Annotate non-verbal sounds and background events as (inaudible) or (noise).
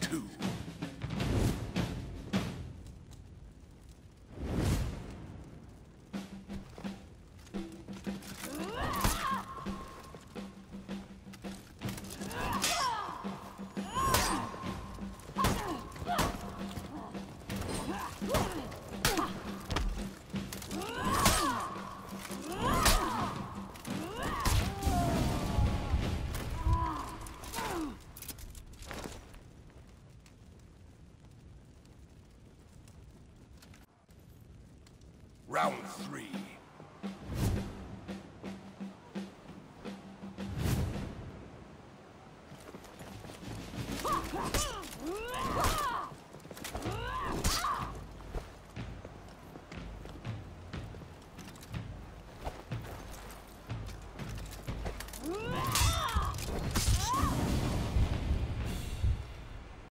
two. (laughs) (laughs) Round three.